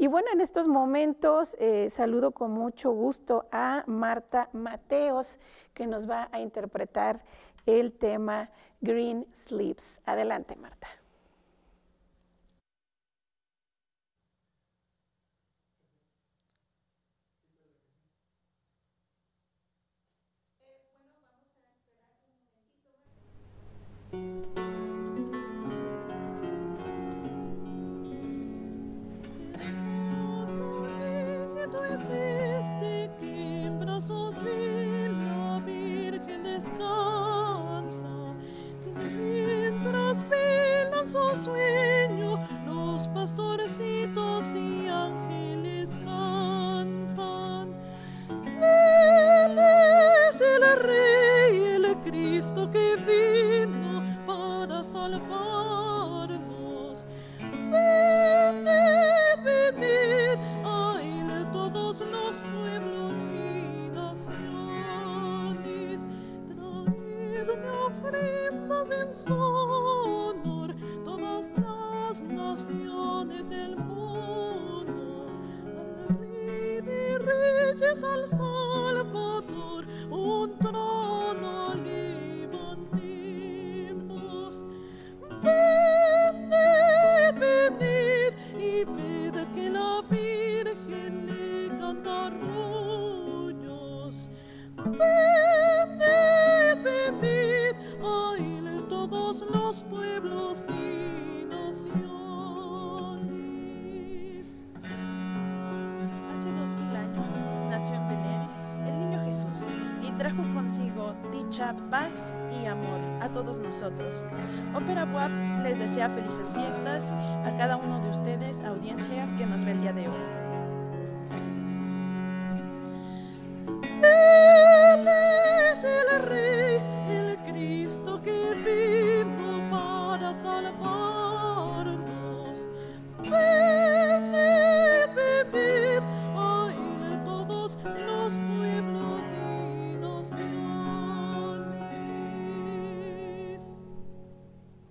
Y bueno, en estos momentos eh, saludo con mucho gusto a Marta Mateos, que nos va a interpretar el tema Green Sleeps. Adelante, Marta. en todas las naciones del mundo. Al rey de reyes alzado. Ópera WAP les desea felices fiestas a cada uno de ustedes, audiencia que nos ve el día de hoy.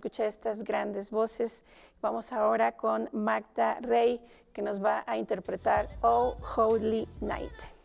Estas grandes voces. Vamos ahora con Magda Rey, que nos va a interpretar Oh Holy Night.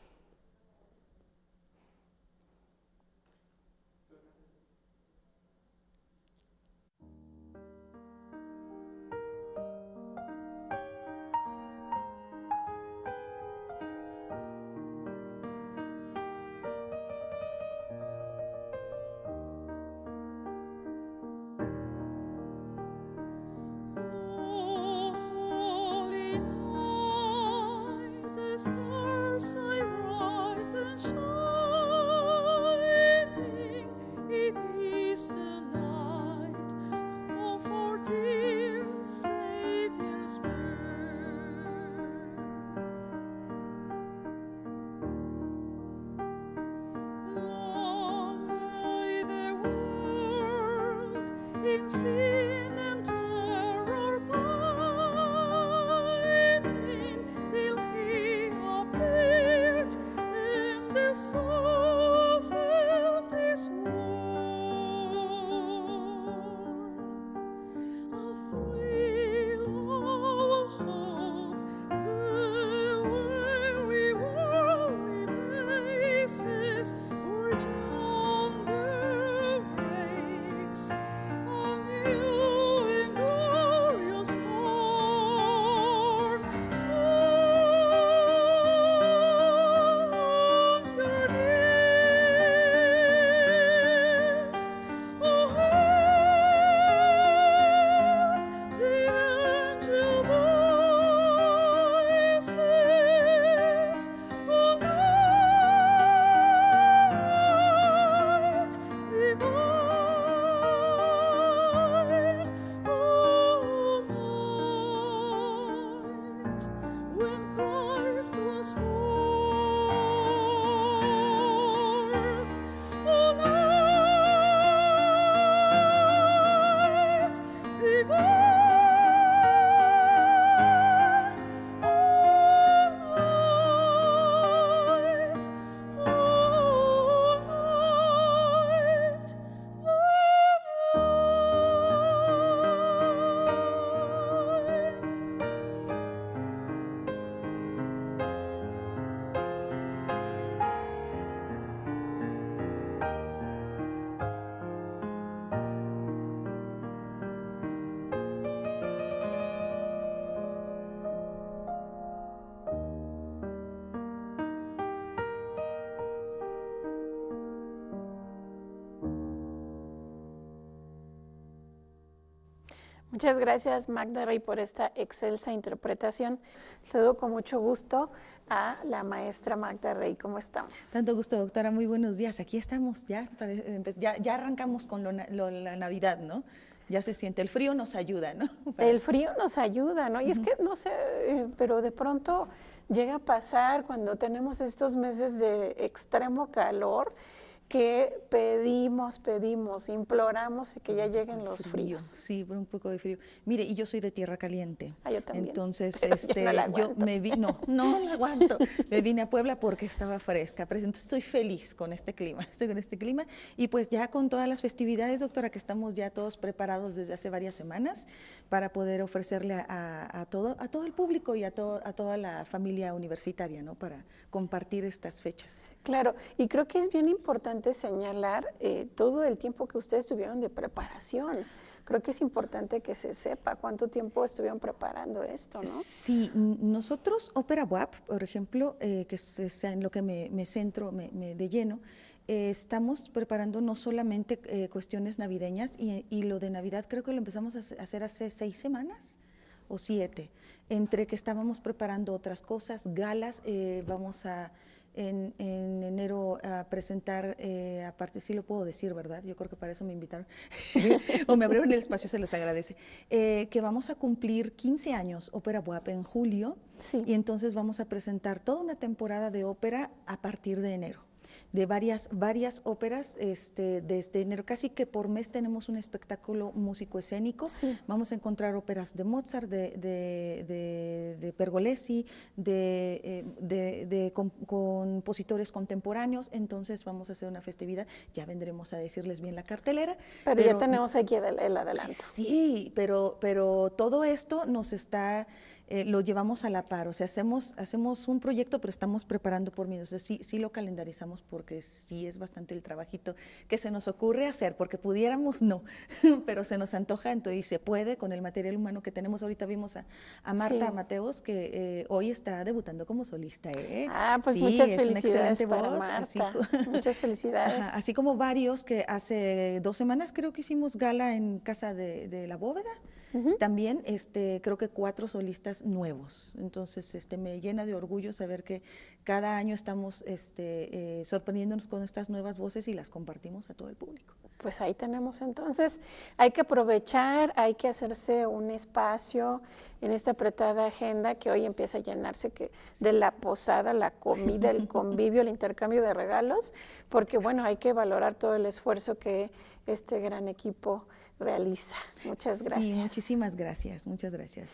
bist du. Muchas gracias Magda Rey por esta excelsa interpretación. Todo con mucho gusto a la maestra Magda Rey. ¿Cómo estamos? Tanto gusto, doctora. Muy buenos días. Aquí estamos, ya, ya, ya arrancamos con la Navidad, ¿no? Ya se siente, el frío nos ayuda, ¿no? El frío nos ayuda, ¿no? Y es que, no sé, eh, pero de pronto llega a pasar cuando tenemos estos meses de extremo calor que pedimos, pedimos, imploramos que ya lleguen los fríos. Sí, un poco de frío. Mire, y yo soy de tierra caliente. Ah, yo también. Entonces, este, yo me vi, no, no la aguanto. me vine a Puebla porque estaba fresca. Pero entonces estoy feliz con este clima, estoy con este clima. Y pues ya con todas las festividades, doctora, que estamos ya todos preparados desde hace varias semanas para poder ofrecerle a, todo, a todo el público y a, todo, a toda la familia universitaria, ¿no? Para compartir estas fechas. Claro, y creo que es bien importante señalar eh, todo el tiempo que ustedes tuvieron de preparación. Creo que es importante que se sepa cuánto tiempo estuvieron preparando esto, ¿no? Sí, nosotros, Opera WAP, por ejemplo, eh, que es en lo que me, centro de lleno, eh, estamos preparando no solamente cuestiones navideñas, y, lo de Navidad creo que lo empezamos a hacer hace seis semanas o siete, entre que estábamos preparando otras cosas, galas, vamos a en, enero a presentar, eh, aparte sí lo puedo decir, ¿verdad? Yo creo que para eso me invitaron. O me abrieron el espacio, se les agradece, eh, que vamos a cumplir 15 años Ópera WAP en julio y entonces vamos a presentar toda una temporada de ópera a partir de enero de varias, varias óperas este, desde enero. Casi que por mes tenemos un espectáculo músico escénico. Vamos a encontrar óperas de Mozart, de, de, de, Pergolesi, de, eh, compositores contemporáneos. Entonces vamos a hacer una festividad. Ya vendremos a decirles bien la cartelera. Pero, ya tenemos aquí el, el adelanto. Sí, pero, pero todo esto nos está eh, lo llevamos a la par, o sea, hacemos, hacemos un proyecto, pero estamos preparando por mí, o sea, sí, sí lo calendarizamos porque sí es bastante el trabajito que se nos ocurre hacer, porque pudiéramos no, pero se nos antoja entonces, y se puede con el material humano que tenemos. Ahorita vimos a, Marta Mateos, que eh, hoy está debutando como solista. ¿eh? Ah, pues muchas felicidades para Marta. muchas felicidades. así como varios que hace dos semanas creo que hicimos gala en Casa de, de la Bóveda. También este, creo que cuatro solistas nuevos. Entonces este, me llena de orgullo saber que cada año estamos este, eh, sorprendiéndonos con estas nuevas voces y las compartimos a todo el público. Pues ahí tenemos entonces, hay que aprovechar, hay que hacerse un espacio en esta apretada agenda que hoy empieza a llenarse que de la posada, la comida, el convivio, el intercambio de regalos, porque bueno, hay que valorar todo el esfuerzo que este gran equipo realiza. Muchas gracias. Sí, muchísimas gracias. Muchas gracias,